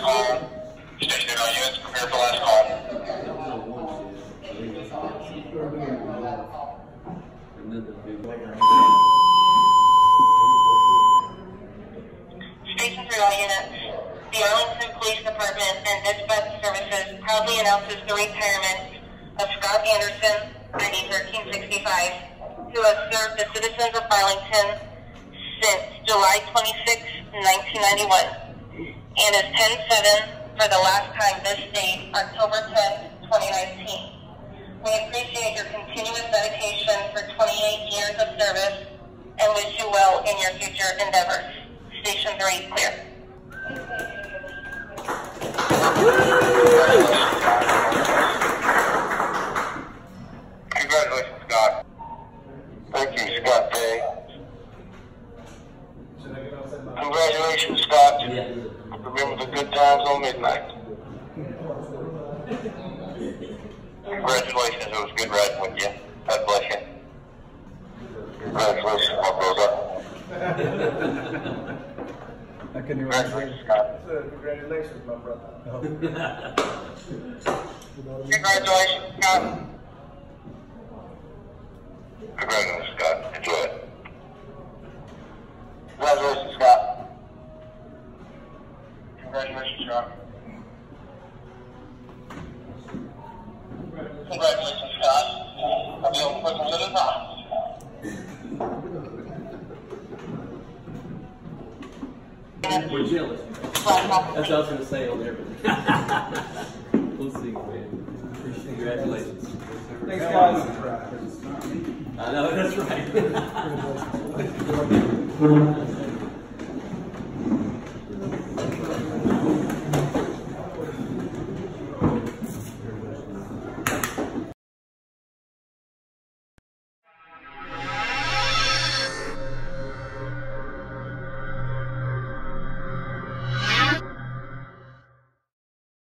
call. Station all units, for last call. Station 3 all units. The Arlington Police Department and Dispatch Services proudly announces the retirement of Scott Anderson, ID 1365, who has served the citizens of Arlington since July 26, 1991, and is 10-7 for the last time this date, October 10, 2019. We appreciate your continuous dedication for 28 years of service and wish you well in your future endeavors. Station 3 clear. Congratulations, Scott. Thank you, Scott Day. Congratulations, Scott. Remember the good times on midnight. Congratulations, it was good riding with you. God bless you. Congratulations, my brother. I couldn't hear Congratulations, Scott. Congratulations, my brother. Congratulations, Scott. Congratulations, Scott. Enjoy it. Congratulations, Scott. Scott. Congratulations, Scott. I'll be on prison to the top. We're jealous. That's what I was gonna say on there. We'll see, man. Congratulations. Thanks, guys. I know, that's right.